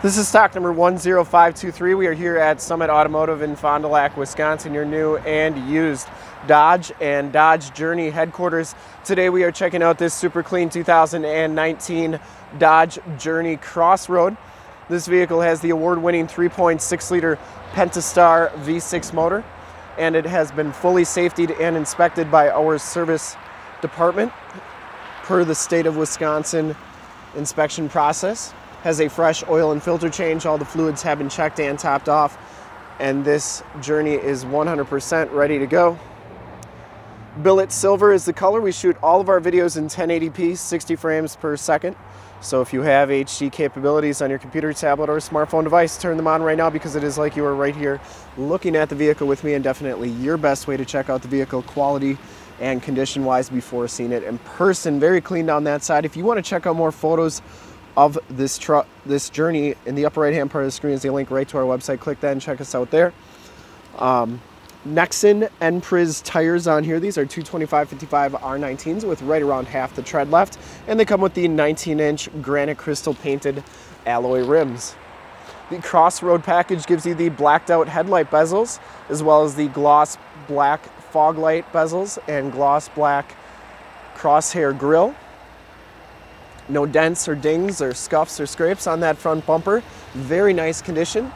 This is stock number 10523. We are here at Summit Automotive in Fond du Lac, Wisconsin, your new and used Dodge and Dodge Journey headquarters. Today we are checking out this super clean 2019 Dodge Journey Crossroad. This vehicle has the award-winning 3.6 liter Pentastar V6 motor and it has been fully safetied and inspected by our service department per the state of Wisconsin inspection process has a fresh oil and filter change. All the fluids have been checked and topped off, and this Journey is 100% ready to go. Billet silver is the color. We shoot all of our videos in 1080p, 60 frames per second. So if you have HD capabilities on your computer, tablet, or smartphone device, turn them on right now because it is like you are right here looking at the vehicle with me and definitely your best way to check out the vehicle quality and condition wise before seeing it in person. Very clean down that side. If you want to check out more photos of this truck, this journey in the upper right hand part of the screen is a link right to our website. Click that and check us out there. Um, Nexen Npriz tires on here. These are 225-55 R19s with right around half the tread left. And they come with the 19-inch granite crystal painted alloy rims. The Crossroad package gives you the blacked out headlight bezels, as well as the gloss black fog light bezels and gloss black crosshair grille. No dents or dings or scuffs or scrapes on that front bumper. Very nice condition.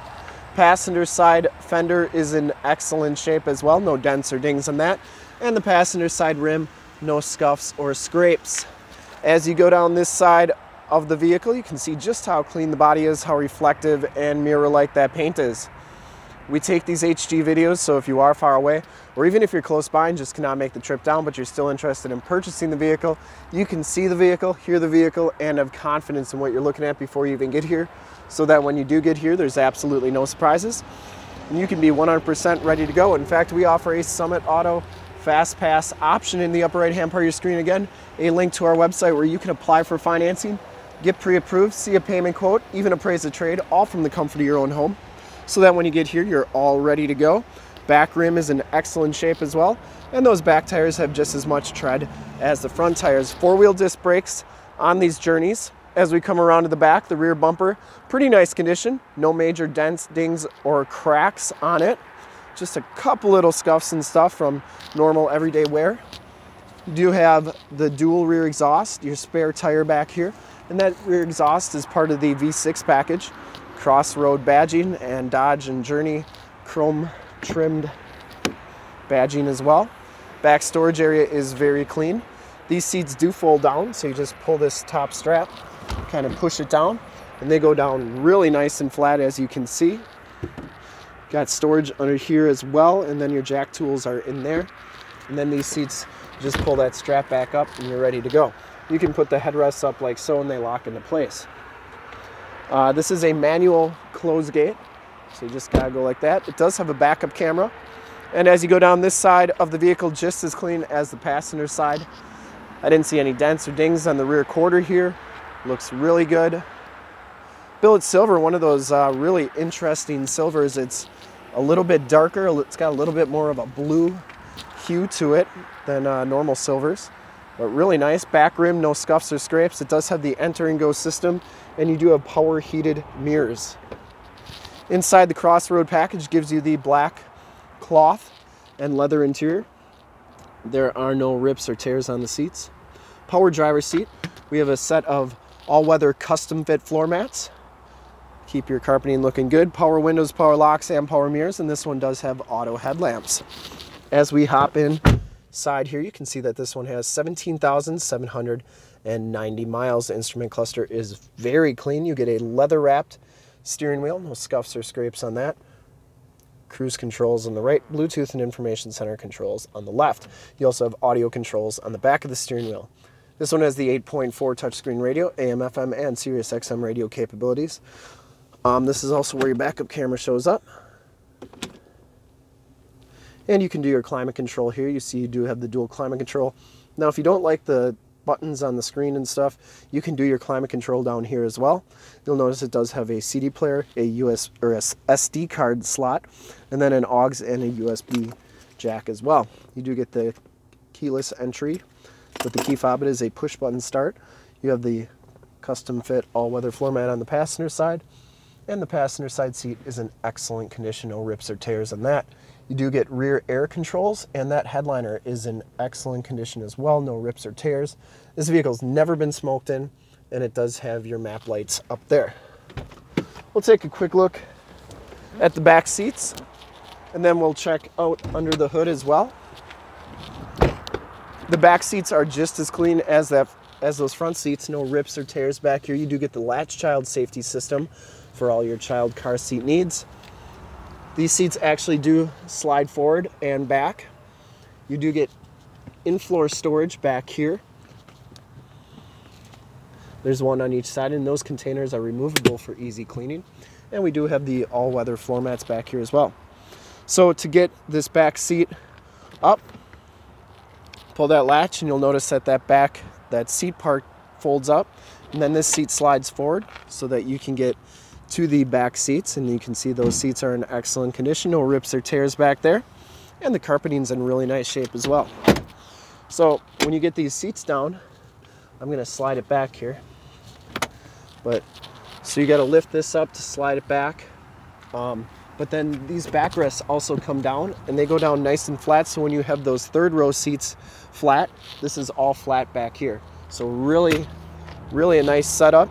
Passenger side fender is in excellent shape as well. No dents or dings on that. And the passenger side rim, no scuffs or scrapes. As you go down this side of the vehicle, you can see just how clean the body is, how reflective and mirror-like that paint is. We take these HD videos, so if you are far away, or even if you're close by and just cannot make the trip down, but you're still interested in purchasing the vehicle, you can see the vehicle, hear the vehicle, and have confidence in what you're looking at before you even get here, so that when you do get here, there's absolutely no surprises. And you can be 100% ready to go. In fact, we offer a Summit Auto Fast Pass option in the upper right hand part of your screen. Again, a link to our website where you can apply for financing, get pre-approved, see a payment quote, even appraise a trade, all from the comfort of your own home so that when you get here, you're all ready to go. Back rim is in excellent shape as well, and those back tires have just as much tread as the front tires. Four-wheel disc brakes on these journeys. As we come around to the back, the rear bumper, pretty nice condition. No major dents, dings, or cracks on it. Just a couple little scuffs and stuff from normal everyday wear. You do have the dual rear exhaust, your spare tire back here, and that rear exhaust is part of the V6 package. Crossroad badging and Dodge and Journey chrome trimmed badging as well. Back storage area is very clean. These seats do fold down, so you just pull this top strap, kind of push it down, and they go down really nice and flat as you can see. Got storage under here as well, and then your jack tools are in there. And then these seats, just pull that strap back up and you're ready to go. You can put the headrests up like so and they lock into place. Uh, this is a manual close gate, so you just gotta go like that. It does have a backup camera. And as you go down this side of the vehicle, just as clean as the passenger side. I didn't see any dents or dings on the rear quarter here. Looks really good. Billet silver, one of those uh, really interesting silvers. It's a little bit darker. It's got a little bit more of a blue hue to it than uh, normal silvers but really nice. Back rim, no scuffs or scrapes. It does have the enter and go system, and you do have power heated mirrors. Inside the Crossroad package gives you the black cloth and leather interior. There are no rips or tears on the seats. Power driver seat. We have a set of all-weather custom fit floor mats. Keep your carpeting looking good. Power windows, power locks, and power mirrors, and this one does have auto headlamps. As we hop in side here, you can see that this one has 17,790 miles. The instrument cluster is very clean. You get a leather wrapped steering wheel, no scuffs or scrapes on that. Cruise controls on the right, Bluetooth and information center controls on the left. You also have audio controls on the back of the steering wheel. This one has the 8.4 touchscreen radio, AM, FM, and Sirius XM radio capabilities. Um, this is also where your backup camera shows up. And you can do your climate control here. You see you do have the dual climate control. Now if you don't like the buttons on the screen and stuff, you can do your climate control down here as well. You'll notice it does have a CD player, a US or a SD card slot, and then an AUX and a USB jack as well. You do get the keyless entry with the key fob. It is a push button start. You have the custom fit all-weather floor mat on the passenger side And the passenger side seat is in excellent condition, no rips or tears on that. You do get rear air controls, and that headliner is in excellent condition as well, no rips or tears. This vehicle's never been smoked in, and it does have your map lights up there. We'll take a quick look at the back seats, and then we'll check out under the hood as well. The back seats are just as clean as that as those front seats, no rips or tears back here. You do get the latch child safety system for all your child car seat needs. These seats actually do slide forward and back. You do get in-floor storage back here. There's one on each side and those containers are removable for easy cleaning. And we do have the all-weather floor mats back here as well. So to get this back seat up, pull that latch and you'll notice that that back, that seat part folds up and then this seat slides forward so that you can get to the back seats and you can see those seats are in excellent condition, no rips or tears back there. And the carpeting's in really nice shape as well. So when you get these seats down, I'm gonna slide it back here. But so you gotta lift this up to slide it back. Um, but then these backrests also come down and they go down nice and flat. So when you have those third row seats flat, this is all flat back here. So really, really a nice setup.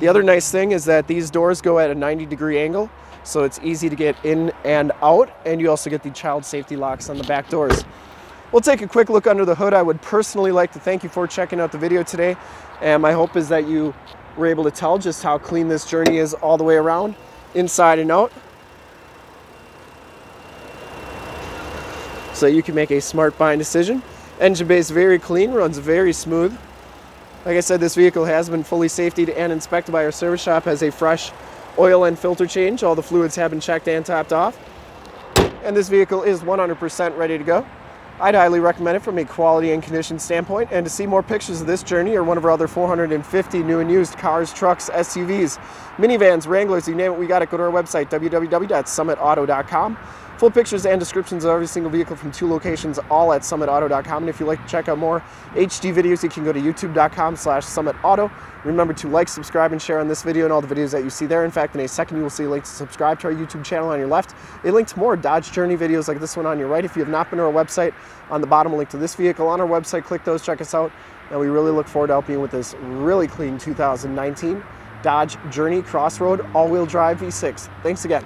The other nice thing is that these doors go at a 90 degree angle, so it's easy to get in and out, and you also get the child safety locks on the back doors. We'll take a quick look under the hood. I would personally like to thank you for checking out the video today, and my hope is that you were able to tell just how clean this journey is all the way around, inside and out. So you can make a smart buying decision. Engine bay is very clean, runs very smooth. Like I said, this vehicle has been fully safetied and inspected by our service shop, has a fresh oil and filter change. All the fluids have been checked and topped off. And this vehicle is 100% ready to go. I'd highly recommend it from a quality and condition standpoint. And to see more pictures of this journey or one of our other 450 new and used cars, trucks, SUVs, minivans, Wranglers, you name it, we got it. Go to our website, www.summitauto.com. Full pictures and descriptions of every single vehicle from two locations, all at summitauto.com. And if you'd like to check out more HD videos, you can go to youtube.com slash summitauto. Remember to like, subscribe, and share on this video and all the videos that you see there. In fact, in a second, you will see a link to subscribe to our YouTube channel on your left, a link to more Dodge Journey videos like this one on your right. If you have not been to our website, on the bottom, a link to this vehicle on our website. Click those, check us out. And we really look forward to helping you with this really clean 2019 Dodge Journey Crossroad all-wheel drive V6. Thanks again.